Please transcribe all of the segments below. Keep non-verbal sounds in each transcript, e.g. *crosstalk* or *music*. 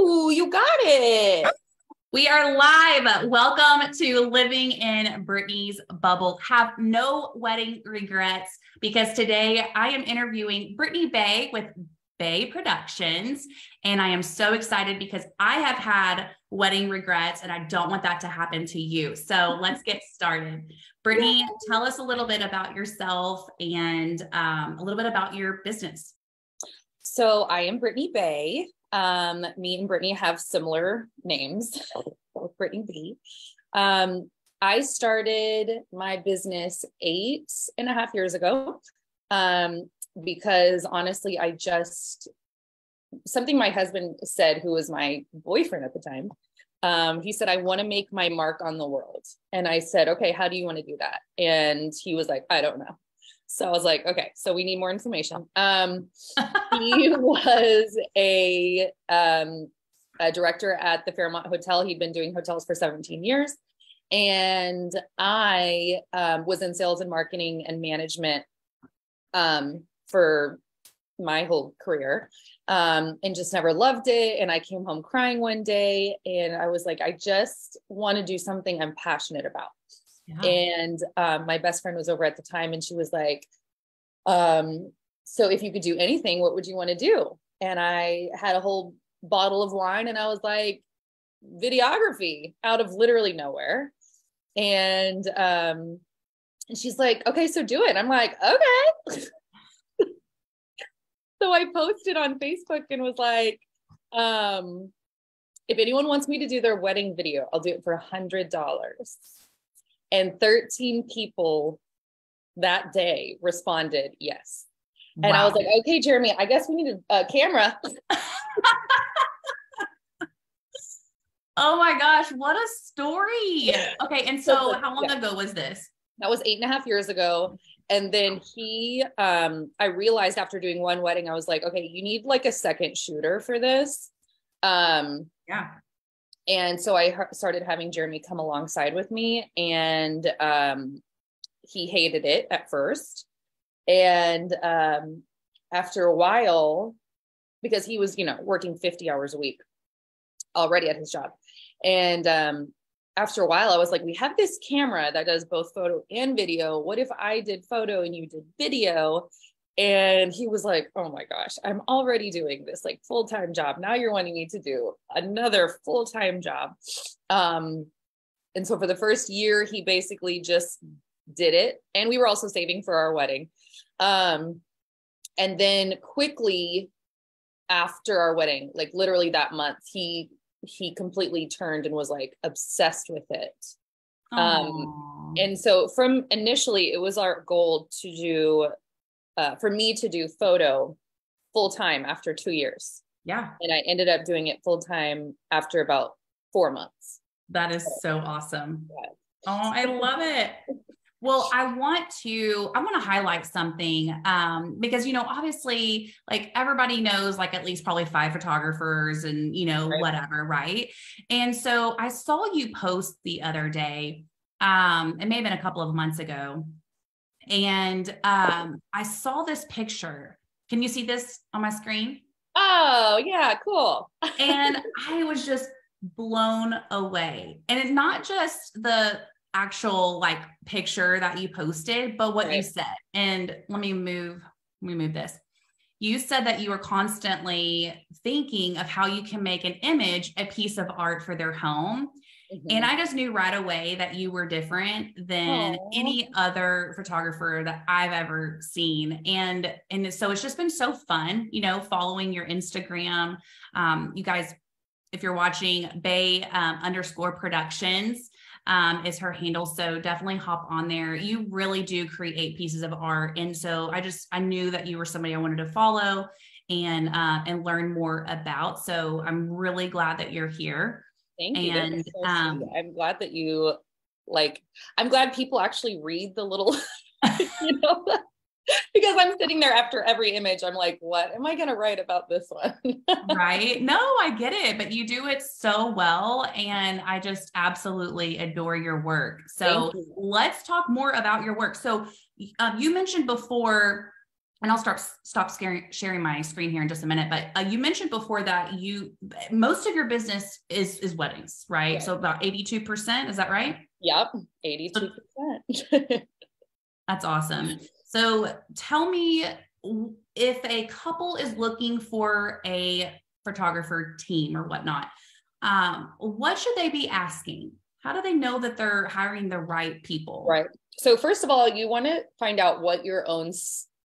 Ooh, you got it. We are live. Welcome to Living in Brittney's Bubble. Have no wedding regrets because today I am interviewing Brittany Bay with Bay Productions. And I am so excited because I have had wedding regrets and I don't want that to happen to you. So let's get started. Brittany, tell us a little bit about yourself and um, a little bit about your business. So I am Brittany Bay. Um, me and Brittney have similar names, *laughs* both Brittany B. Um, I started my business eight and a half years ago um, because honestly, I just something my husband said, who was my boyfriend at the time. Um, he said, I want to make my mark on the world. And I said, okay, how do you want to do that? And he was like, I don't know. So I was like, okay, so we need more information. Um, *laughs* he was a, um, a director at the Fairmont Hotel. He'd been doing hotels for 17 years. And I um, was in sales and marketing and management um, for my whole career um, and just never loved it. And I came home crying one day and I was like, I just want to do something I'm passionate about. Yeah. And um, my best friend was over at the time and she was like, um, So if you could do anything, what would you want to do? And I had a whole bottle of wine and I was like, videography out of literally nowhere. And um, and she's like, okay, so do it. I'm like, okay. *laughs* so I posted on Facebook and was like, um, if anyone wants me to do their wedding video, I'll do it for a hundred dollars and 13 people that day responded yes. Wow. And I was like, okay, Jeremy, I guess we need a, a camera. oh my gosh, what a story. Okay. And so, how long yeah. ago was this? That was eight and a half years ago. And then he, um, I realized after doing one wedding, I was like, okay, you need like a second shooter for this. Um, yeah and so I started having Jeremy come alongside with me, and um, he hated it at first. And um, after a while, because he was, you know, working 50 hours a week already at his job. And um, after a while, I was like, we have this camera that does both photo and video. What if I did photo and you did video? And he was like, Oh my gosh, I'm already doing this like full time job. Now you're wanting me to do another full time job. Um, and so for the first year, he basically just did it. And we were also saving for our wedding. Um, and then quickly after our wedding, like literally that month, he he completely turned and was like obsessed with it. Um, and so from initially, it was our goal to do uh, for me to do photo full time after two years. Yeah. And I ended up doing it full time after about four months. That is so awesome. Yeah. Oh, I love it. Well, I want to I want to highlight something um, because you know obviously like everybody knows like at least probably five photographers and you know right. whatever, right? And so I saw you post the other day um it may have been a couple of months ago and um, I saw this picture. Can you see this on my screen? Oh, yeah, cool. *laughs* and I was just blown away. And it's not just the actual like picture that you posted, but what right. you said. And let me move, let me move this. You said that you were constantly thinking of how you can make an image a piece of art for their home Mm-hmm. And I just knew right away that you were different than Aww. any other photographer that I've ever seen. And and so it's just been so fun, you know, following your Instagram. Um, you guys, if you're watching Bay um, underscore productions, um, is her handle. So definitely hop on there. You really do create pieces of art. And so I just I knew that you were somebody I wanted to follow and uh, and learn more about. So I'm really glad that you're here. Thank you. And so um, I'm glad that you like, I'm glad people actually read the little, *laughs* you know, *laughs* because I'm sitting there after every image. I'm like, what am I going to write about this one? *laughs* right. No, I get it, but you do it so well. And I just absolutely adore your work. So let's talk more about your work. So um, you mentioned before and I'll start stop scaring, sharing my screen here in just a minute. But uh, you mentioned before that you most of your business is is weddings, right? So about eighty two percent. Is that right? Yep, eighty two percent. *laughs* That's awesome. So tell me if a couple is looking for a photographer team or whatnot, um, what should they be asking? How do they know that they're hiring the right people? Right. So first of all, you want to find out what your own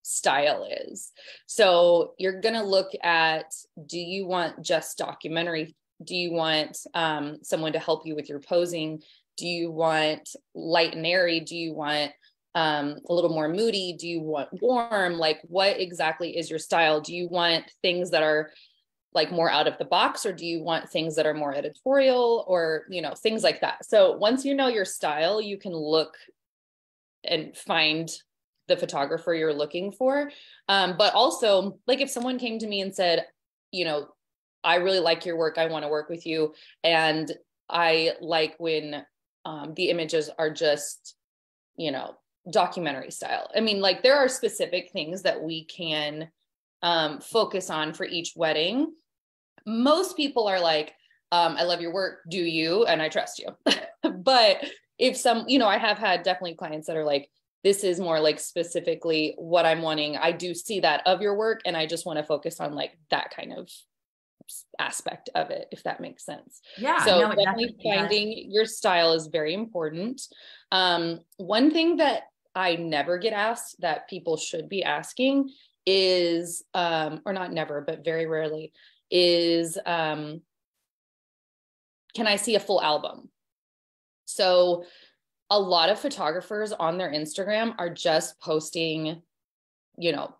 style is. So you're going to look at do you want just documentary? Do you want um, someone to help you with your posing? Do you want light and airy? Do you want um, a little more moody? Do you want warm? Like, what exactly is your style? Do you want things that are like more out of the box, or do you want things that are more editorial, or you know, things like that? So once you know your style, you can look and find the photographer you're looking for. Um, but also, like if someone came to me and said, you know, I really like your work, I want to work with you, and I like when um, the images are just, you know, documentary style. I mean, like there are specific things that we can um, focus on for each wedding. Most people are like, um, I love your work, do you? And I trust you. *laughs* but if some, you know, I have had definitely clients that are like, this is more like specifically what I'm wanting. I do see that of your work and I just want to focus on like that kind of aspect of it, if that makes sense. Yeah. So no, definitely, definitely finding your style is very important. Um, one thing that I never get asked that people should be asking is, um, or not never, but very rarely, is um, can I see a full album? So a lot of photographers on their Instagram are just posting, you know,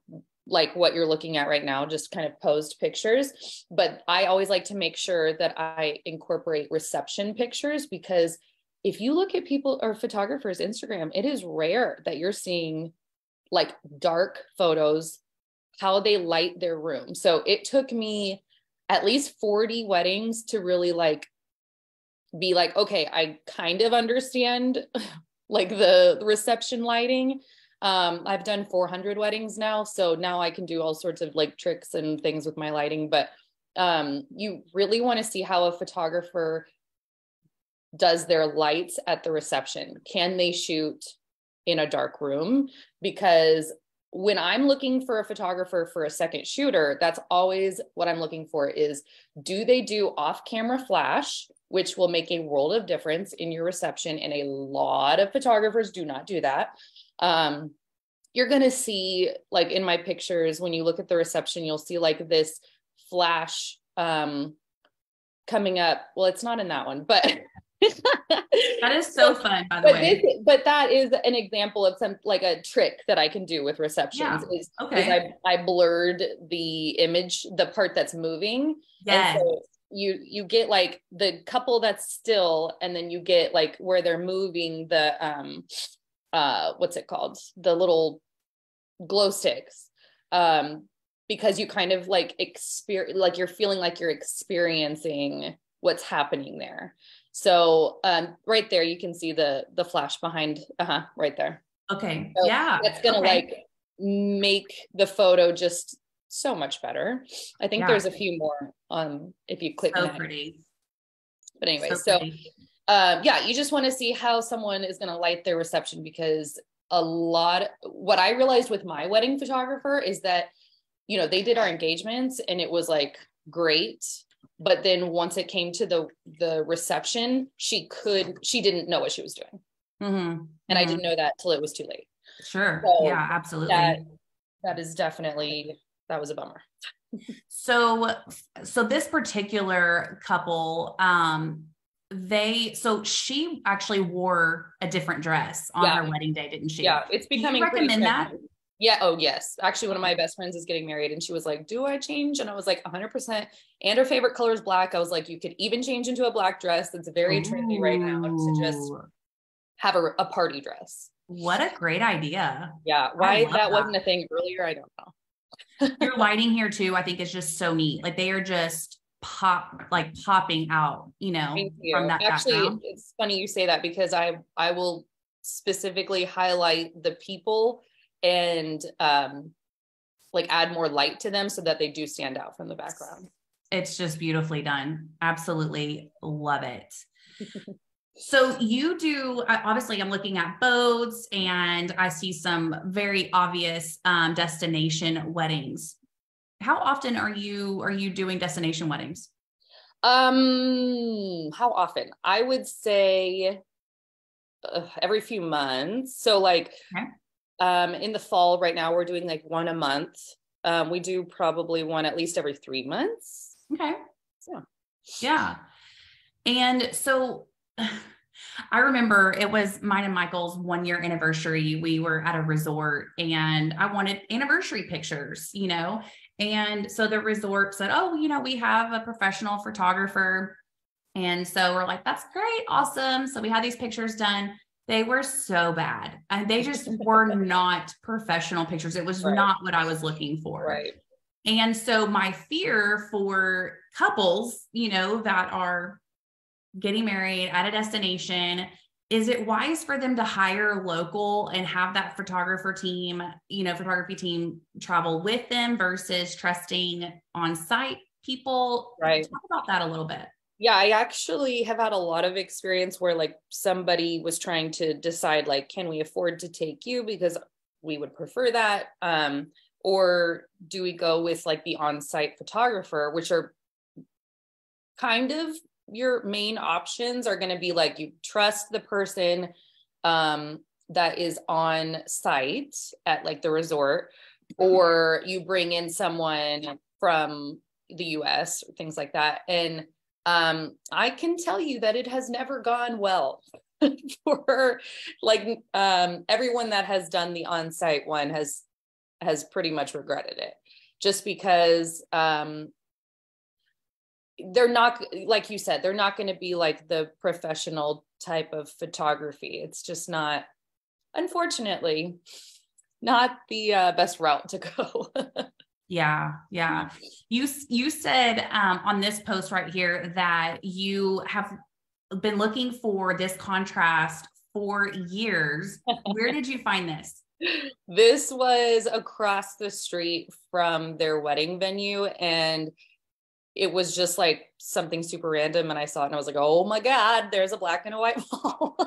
like what you're looking at right now, just kind of posed pictures. But I always like to make sure that I incorporate reception pictures because if you look at people or photographers' Instagram, it is rare that you're seeing like dark photos, how they light their room. So it took me at least 40 weddings to really like be like, okay, I kind of understand *laughs* like the, reception lighting. Um, I've done 400 weddings now, so now I can do all sorts of like tricks and things with my lighting. But um, you really want to see how a photographer does their lights at the reception. Can they shoot in a dark room? Because when I'm looking for a photographer for a second shooter, that's always what I'm looking for is do they do off camera flash, which will make a world of difference in your reception. And a lot of photographers do not do that. Um, you're going to see, like in my pictures, when you look at the reception, you'll see like this flash um, coming up. Well, it's not in that one, but *laughs* that is so fun, by the but way. This, but that is an example of some like a trick that I can do with receptions. Yeah. Is, okay. Is I, I blurred the image, the part that's moving. Yeah. So you you get like the couple that's still, and then you get like where they're moving the um uh what's it called? The little glow sticks. Um because you kind of like experience like you're feeling like you're experiencing what's happening there so um, right there, you can see the the flash behind. Uh huh. Right there. Okay. So yeah. That's gonna okay. like make the photo just so much better. I think yeah. there's a few more. Um, if you click. So pretty. But anyway, so, so um, yeah, you just want to see how someone is gonna light their reception because a lot. What I realized with my wedding photographer is that, you know, they did our engagements and it was like great but then once it came to the the reception she could she didn't know what she was doing. Mm-hmm. and mm-hmm. i didn't know that till it was too late. Sure. So yeah absolutely. that, that is definitely that was a bummer. So so this particular couple um they so she actually wore a different dress on yeah. her wedding day didn't she? Yeah it's becoming recommend that yeah. Oh, yes. Actually, one of my best friends is getting married, and she was like, "Do I change?" And I was like, 100%. And her favorite color is black. I was like, "You could even change into a black dress. That's very Ooh. trendy right now to just have a, a party dress." What a great idea! Yeah. Why that, that wasn't a thing earlier, I don't know. *laughs* Your lighting here too, I think, is just so neat. Like they are just pop, like popping out. You know, you. from that. Actually, background. it's funny you say that because I I will specifically highlight the people and um, like add more light to them so that they do stand out from the background. It's just beautifully done. Absolutely love it. *laughs* so you do obviously I'm looking at boats and I see some very obvious um, destination weddings. How often are you are you doing destination weddings? Um how often? I would say uh, every few months. So like okay. Um in the fall right now we're doing like one a month. Um we do probably one at least every 3 months. Okay. Yeah. Yeah. And so *sighs* I remember it was mine and Michael's one year anniversary. We were at a resort and I wanted anniversary pictures, you know. And so the resort said, Oh, you know, we have a professional photographer. And so we're like, That's great. Awesome. So we had these pictures done. They were so bad. And they just *laughs* were not professional pictures. It was right. not what I was looking for. Right. And so my fear for couples, you know, that are getting married at a destination, is it wise for them to hire local and have that photographer team, you know, photography team travel with them versus trusting on site people? Right. Talk about that a little bit. Yeah, I actually have had a lot of experience where like somebody was trying to decide like can we afford to take you because we would prefer that? Um or do we go with like the on-site photographer which are kind of your main options are going to be like you trust the person um, that is on site at like the resort or you bring in someone from the US things like that and um, I can tell you that it has never gone well *laughs* for like um, everyone that has done the on-site one has has pretty much regretted it. Just because um, they're not like you said they're not going to be like the professional type of photography. It's just not unfortunately not the uh, best route to go *laughs* yeah yeah. You you said um, on this post right here that you have been looking for this contrast for years. Where did you find this? *laughs* This was across the street from their wedding venue and it was just like something super random and I saw it and I was like, oh my God, there's a black and a white *laughs* wall.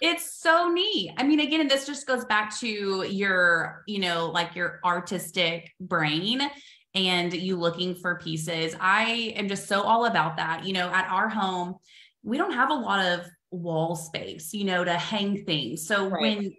It's so neat. I mean, again, this just goes back to your, you know, like your artistic brain and you looking for pieces. I am just so all about that. You know, at our home, we don't have a lot of wall space, you know, to hang things. So right. when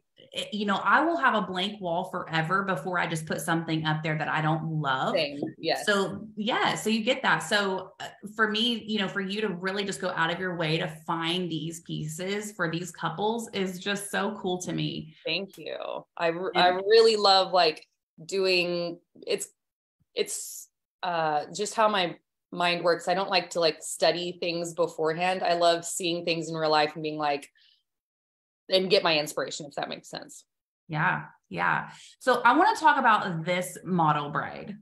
you know, I will have a blank wall forever before I just put something up there that I don't love. Same. Yes. So, yeah, so you get that. So, uh, for me, you know, for you to really just go out of your way to find these pieces for these couples is just so cool to me. Thank you. I I really love like doing it's it's uh just how my mind works. I don't like to like study things beforehand. I love seeing things in real life and being like and get my inspiration if that makes sense. Yeah yeah. So i want to talk about this model bride.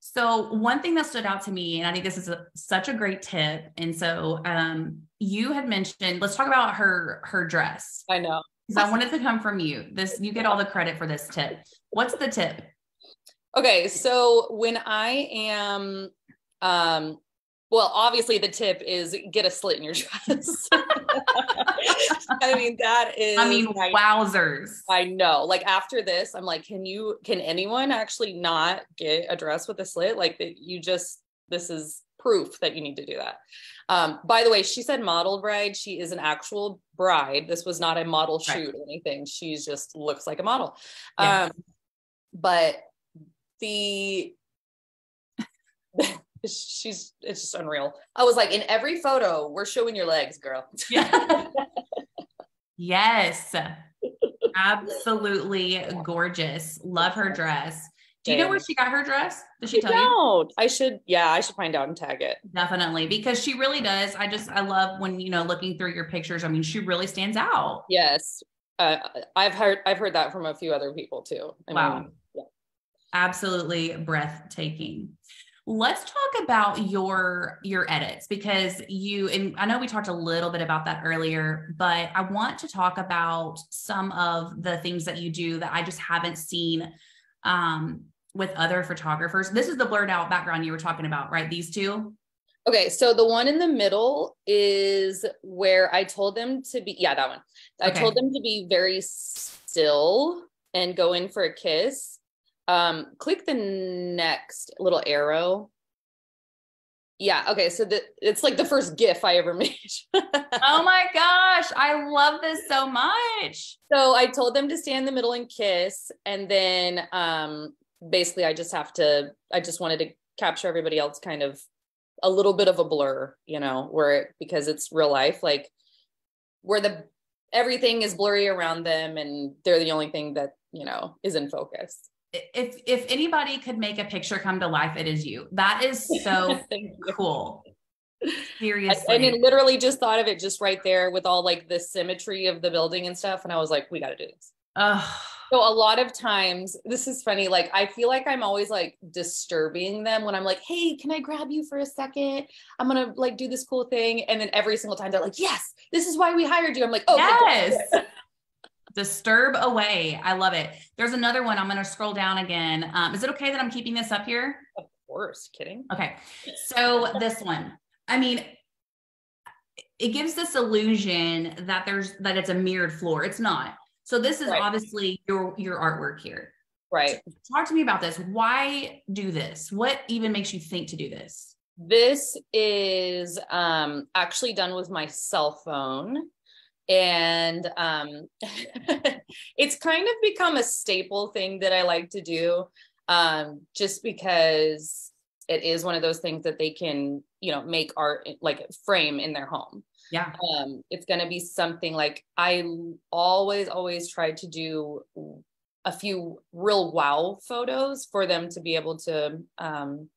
So one thing that stood out to me and i think this is a, such a great tip and so um, you had mentioned let's talk about her her dress. I know. Because i wanted to come from you. This you get all the credit for this tip. What's the tip? Okay so when i am um well, obviously the tip is get a slit in your dress. *laughs* I mean, that is I mean, wowzers. I know. Like after this, I'm like, can you can anyone actually not get a dress with a slit? Like that you just this is proof that you need to do that. Um, by the way, she said model bride. She is an actual bride. This was not a model shoot or anything. She's just looks like a model. Yeah. Um, but the she's it's just unreal. I was like, in every photo, we're showing your legs, girl. Yeah. *laughs* yes. Absolutely gorgeous. Love her dress. Do you know where she got her dress? Did she tell don't. you? I should, yeah, I should find out and tag it. Definitely, because she really does. I just, I love when you know, looking through your pictures. I mean, she really stands out. Yes, uh, I've heard, I've heard that from a few other people too. I wow, mean, yeah. absolutely breathtaking let's talk about your your edits because you and i know we talked a little bit about that earlier but i want to talk about some of the things that you do that i just haven't seen um, with other photographers? This is the blurred out background you were talking about, right? These two? Okay, so the one in the middle is where I told them to be, yeah, that one. I Okay. told them to be very still and go in for a kiss. Um, click the next little arrow. Yeah, okay, so the it's like the first GIF I ever *laughs* made. Oh my gosh, I love this so much. so I told them to stand in the middle and kiss, and then um basically I just have to I just wanted to capture everybody else kind of a little bit of a blur, you know, where it, because it's real life, like where the everything is blurry around them and they're the only thing that, you know, is in focus. If if anybody could make a picture come to life, it is you. That is *laughs* so cool. I, Seriously. I mean, literally just thought of it just right there with all like the symmetry of the building and stuff. And I was like, we got to do this. So a lot of times, this is funny. Like I feel like I'm always like disturbing them when I'm like, "Hey, can I grab you for a second? I'm gonna like do this cool thing," and then every single time they're like, "Yes, this is why we hired you." I'm like, "Oh, yes. *laughs* Disturb away. I love it. There's another one. I'm going to scroll down again. Um, is it okay that I'm keeping this up here? of course, kidding." Okay. So this one, I mean, it gives this illusion that there's that it's a mirrored floor. It's not. So this is Right. obviously your your artwork here. Right. Talk to me about this. Why do this? What even makes you think to do this? This is um actually done with my cell phone. And um *laughs* it's kind of become a staple thing that I like to do. Um, just because it is one of those things that they can, you know, make art like frame in their home. Yeah. um it's going to be something like I always always try to do a few real wow photos for them to be able to um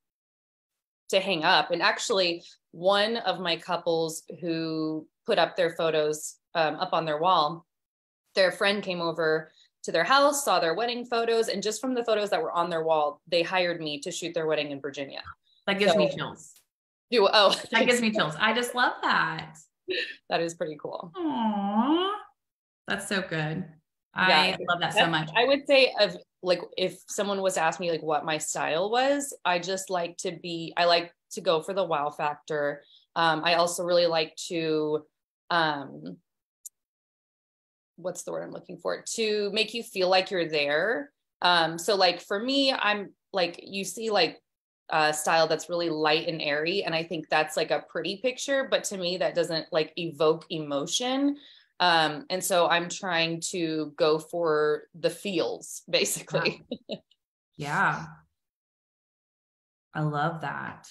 to hang up and actually one of my couples who put up their photos um, up on their wall their friend came over to their house saw their wedding photos and just from the photos that were on their wall they hired me to shoot their wedding in virginia That gives me So- chills. do oh That gives me chills. I just love that. *laughs* that is pretty cool Aww. That's so good. I Yeah, love that so much. I would say of like if someone was to ask me like what my style was, I just like to be I like to go for the wow factor. Um, I also really like to um what's the word I'm looking for? To make you feel like you're there. Um, so like for me, I'm like you see like a style that's really light and airy, and I think that's like a pretty picture, but to me that doesn't like evoke emotion. Um, and so I'm trying to go for the feels *laughs* basically. Yeah. I love that.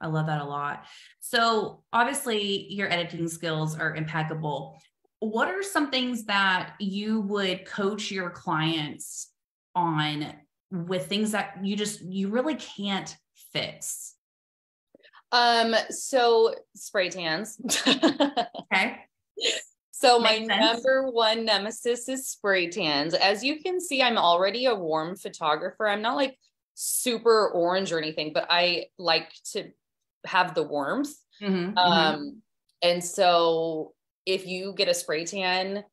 I love that a lot. So, obviously, your editing skills are impeccable. What are some things that you would coach your clients on with things that you just you really can't fix? Um, so spray tans. *laughs* Okay. so my number one nemesis is spray tans. As you can see, I'm already a warm photographer. I'm not like super orange or anything, but I like to have the warmth. Mhm, mhm. Um, and so if you get a spray tan,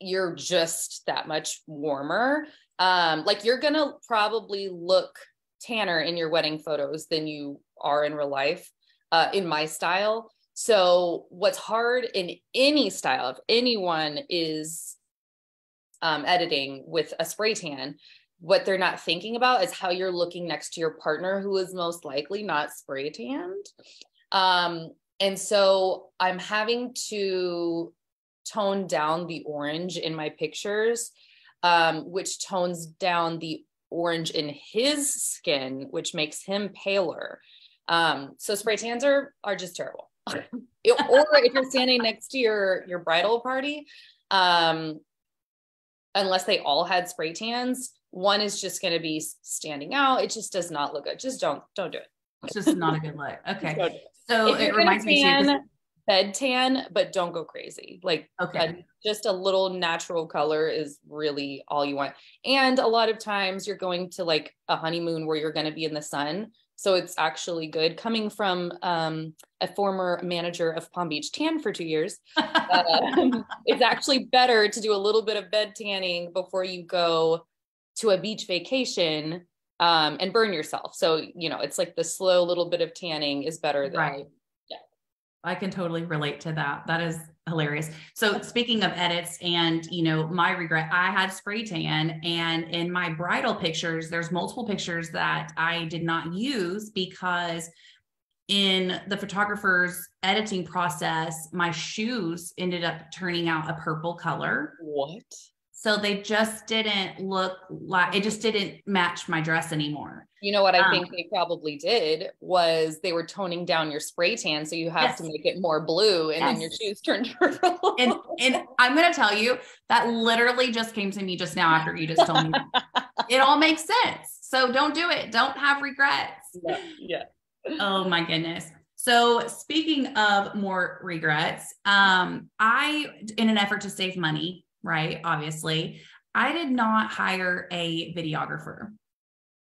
you're just that much warmer. Um, like you're gonna probably look tanner in your wedding photos than you are in real life, uh, in my style. So what's hard in any style, if anyone is um, editing with a spray tan, what they're not thinking about is how you're looking next to your partner who is most likely not spray tanned. Um, and so I'm having to tone down the orange in my pictures, um, which tones down the orange in his skin, which makes him paler. Um, so spray tans are are just terrible. *laughs* It- or if you're standing next to your your bridal party, um, unless they all had spray tans, one is just going to be standing out. It just does not look good. Just don't don't do it. It's just not a good look. Okay. Don't do it. So it reminds me tan, bed tan, but don't go crazy. Like Okay. a- just a little natural color is really all you want. And a lot of times you're going to like a honeymoon where you're going to be in the sun. So it's actually good. Coming from um, a former manager of Palm Beach Tan for two years, um, *laughs* it's actually better to do a little bit of bed tanning before you go to a beach vacation um, and burn yourself. So, you know, it's like the slow little bit of tanning is better than right. Yeah. I can totally relate to that. That is hilarious. So speaking of edits and, you know, my regret, I had spray tan and in my bridal pictures, there's multiple pictures that I did not use because in the photographer's editing process, my shoes ended up turning out a purple color. What? So they just didn't look like it just didn't match my dress anymore. You know what I um, think they probably did was they were toning down your spray tan so you have yes. to make it more blue and yes. then your shoes turned *laughs* purple. and and I'm going to tell you that literally just came to me just now after you just told me. *laughs* it all makes sense. So don't do it. Don't have regrets. Yeah. yeah. oh my goodness. So speaking of more regrets, um I in an effort to save money right? Obviously, I did not hire a videographer.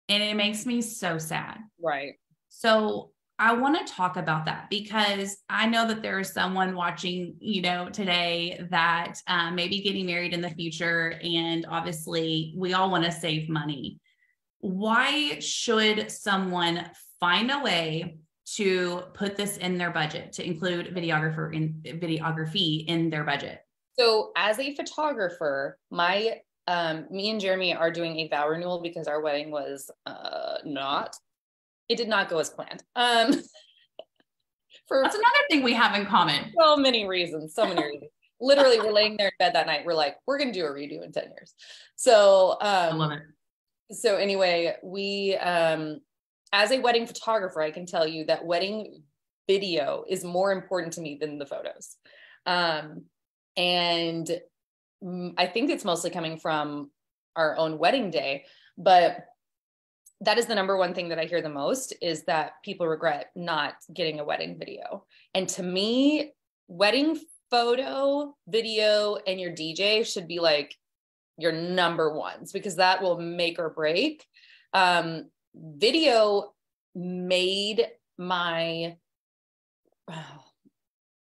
And it makes me so sad. Right. So I want to talk about that because I know that there is someone watching, you know, today that uh, may be getting married in the future. And obviously, we all want to save money. Why should someone find a way to put this in their budget to include videographer in videography in their budget? So as a photographer, my um, me and Jeremy are doing a vow renewal because our wedding was uh, not. It did not go as planned. Um, *laughs* for that's another thing we have in common. So many reasons. So many reasons. Literally, we're laying there in bed that night. We're like, we're gonna do a redo in ten years. So um, I love it. So anyway, we um, as a wedding photographer, I can tell you that wedding video is more important to me than the photos. Um, and I think it's mostly coming from our own wedding day, but that is the number one thing that I hear the most is that people regret not getting a wedding video. And to me, wedding photo, video, and your DJ should be like your number ones because that will make or break. Um, video made my *sighs*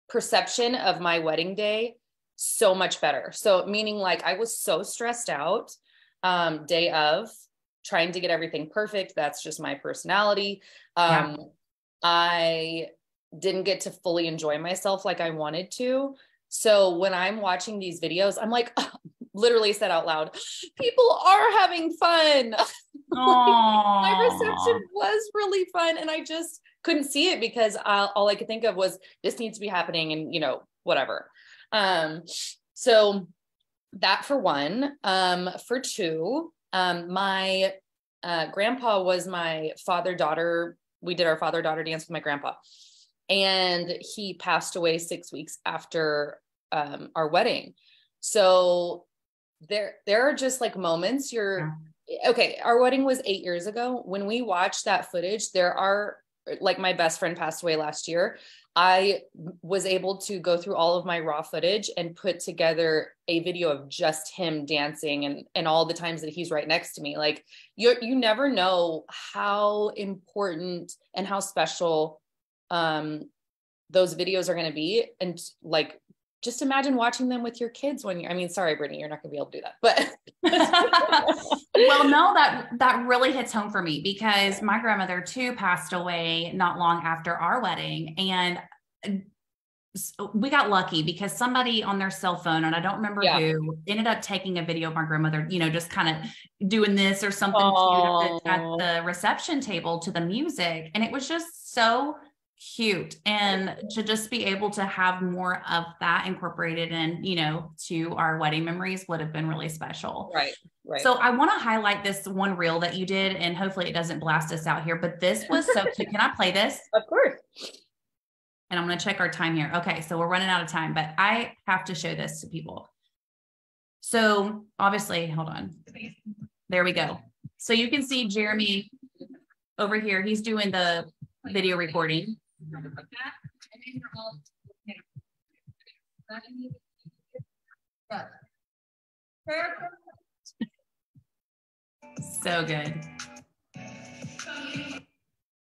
perception of my wedding day so much better. So meaning like I was so stressed out um day of trying to get everything perfect. That's just my personality. Um yeah. I didn't get to fully enjoy myself like I wanted to. So when I'm watching these videos, I'm like *laughs* literally said out loud, people are having fun. like, *laughs* my reception was really fun and I just couldn't see it because I, all I could think of was this needs to be happening and you know whatever. Um, so that for one. Um, for two, um, my uh, grandpa was my father daughter. We did our father daughter dance with my grandpa, and he passed away six weeks after um, our wedding. So there, there are just like moments you're okay. Our wedding was eight years ago. When we watched that footage, there are like my best friend passed away last year. I was able to go through all of my raw footage and put together a video of just him dancing and and all the times that he's right next to me. Like you you never know how important and how special um those videos are going to be and like just imagine watching them with your kids when you I mean sorry Brittney you're not going to be able to do that but *laughs* well no that that really hits home for me because my grandmother too passed away not long after our wedding and uh, we got lucky because somebody on their cell phone and I don't remember yeah. who ended up taking a video of my grandmother, you know, just kind of doing this or something at the, at the reception table to the music and it was just so cute. And to just be able to have more of that incorporated in you know to our wedding memories would have been really special. Right right. So i want to highlight this one reel that you did and hopefully it doesn't blast us out here but this was so *laughs* cute. Can i play this? Of course. And i'm going to check our time here. Okay so we're running out of time but i have to show this to people. So obviously hold on. There we go. So you can see jeremy over here. He's doing the video recording so good.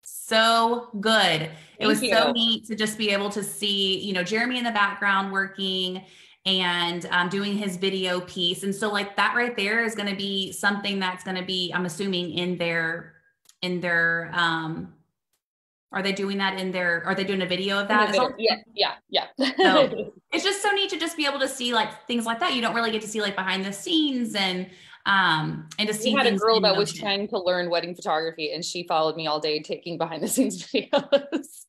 So good. It was you. so neat to just be able to see, you know, Jeremy in the background working and um, doing his video piece. And so like that right there is going to be something that's going to be, I'm assuming in their, in their, um, are they doing that in their, are they doing a video of that? Yeah. Yeah. Yeah. so *laughs* it's just so neat to just be able to see like things like that. You don't really get to see like behind the scenes and, um, and to see. We had a girl that was trying to learn wedding photography and she followed me all day taking behind the scenes *laughs* videos.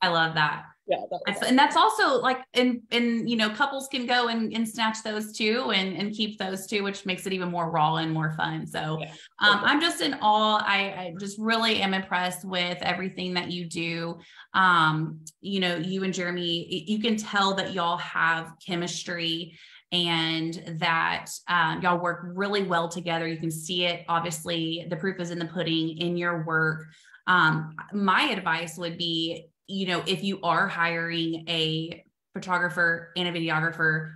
I love that yeah that and that's also like and and you know couples can go and, and snatch those too and and keep those too which makes it even more raw and more fun. So yeah. um, i'm just in awe. I, I just really am impressed with everything that you do. Um you know you and jeremy you can tell that y'all have chemistry and that um, y'all work really well together. You can see it obviously the proof is in the pudding in your work. Um, my advice would be you know, if you are hiring a photographer and a videographer,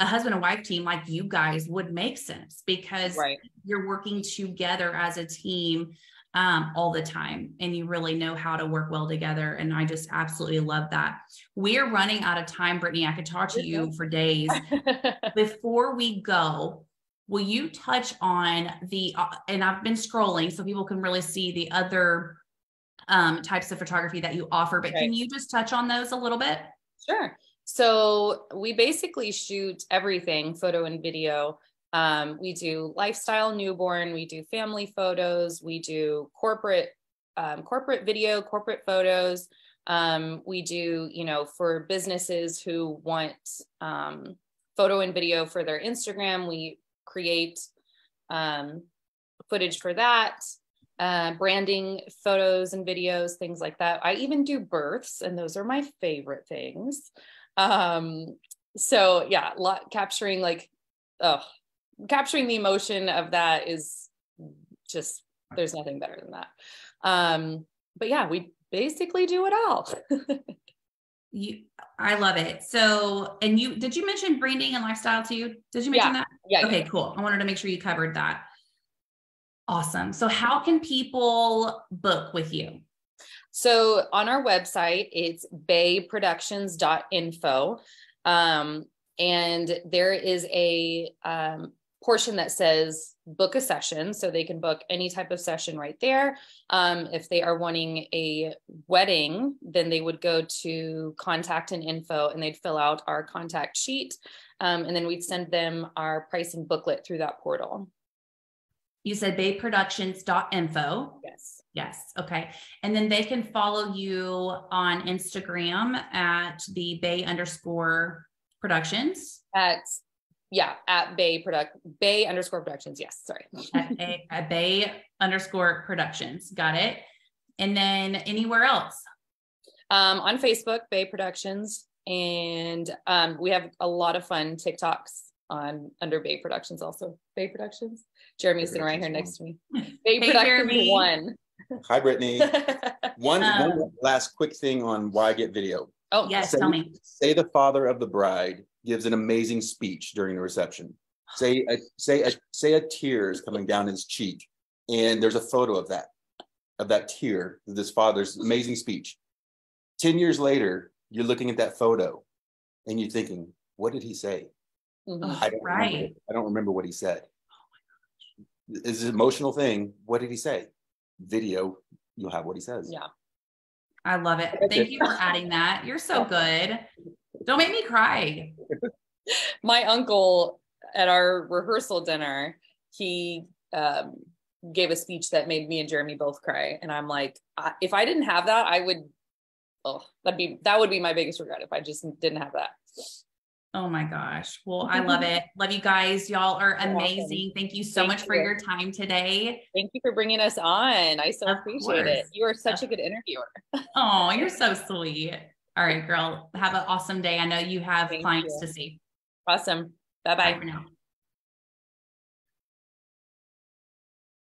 a husband and wife team like you guys would make sense because right. you're working together as a team um, all the time and you really know how to work well together. And I just absolutely love that. We're running out of time, Brittany. I could talk to you for days. *laughs* Before we go, will you touch on the, uh, and I've been scrolling so people can really see the other um, types of photography that you offer, but right. can you just touch on those a little bit? Sure. So we basically shoot everything photo and video. Um, we do lifestyle newborn, we do family photos, we do corporate um, corporate video, corporate photos. Um, we do, you know, for businesses who want um, photo and video for their Instagram, we create um, footage for that uh, branding photos and videos, things like that. I even do births, and those are my favorite things. Um, so yeah, lot, capturing like, oh, capturing the emotion of that is just there's nothing better than that. Um, but yeah, we basically do it all. *laughs* you I love it. So, and you did you mention branding and lifestyle too? Did you mention yeah. that? Yeah. Okay, cool. I wanted to make sure you covered that. Awesome. So, how can people book with you? So, on our website, it's bayproductions.info. Um, and there is a um, portion that says book a session. So, they can book any type of session right there. Um, if they are wanting a wedding, then they would go to contact and info and they'd fill out our contact sheet. Um, and then we'd send them our pricing booklet through that portal. You said bayproductions.info. Yes. Yes. Okay. And then they can follow you on Instagram at the bay underscore productions. At yeah, at bay product bay underscore productions. Yes. Sorry. at, a, *laughs* at bay underscore productions. Got it. And then anywhere else? Um, on Facebook, Bay Productions. And um, we have a lot of fun TikToks on under Bay Productions also. Bay Productions. Jeremy's sitting right here next to me. Bay *laughs* hey, Productions Jeremy. one. Hi, Brittany. *laughs* one, um, one last quick thing on why get video. Oh, yes, say, tell me. Say the father of the bride gives an amazing speech during the reception. Say a, say a, say a tear is coming down his cheek, and there's a photo of that, of that tear, this father's amazing speech. 10 years later, you're looking at that photo and you're thinking, what did he say? Mm-hmm. I, don't right. remember, I don't remember what he said. Is an emotional thing. What did he say? Video, you'll have what he says. Yeah. I love it. Thank you for adding that. You're so good. Don't make me cry. *laughs* My uncle at our rehearsal dinner, he um, gave a speech that made me and Jeremy both cry. And I'm like, if I didn't have that, I would, oh, that'd be, that would be my biggest regret if I just didn't have that. Oh my gosh. Well, I love it. Love you guys. Y'all are amazing. Thank you so Thank much you. for your time today. Thank you for bringing us on. I so of appreciate course. it. You are such a good interviewer. *laughs* oh, you're so sweet. All right, girl. Have an awesome day. I know you have Thank clients you. to see. Awesome. Bye-bye. Bye for now.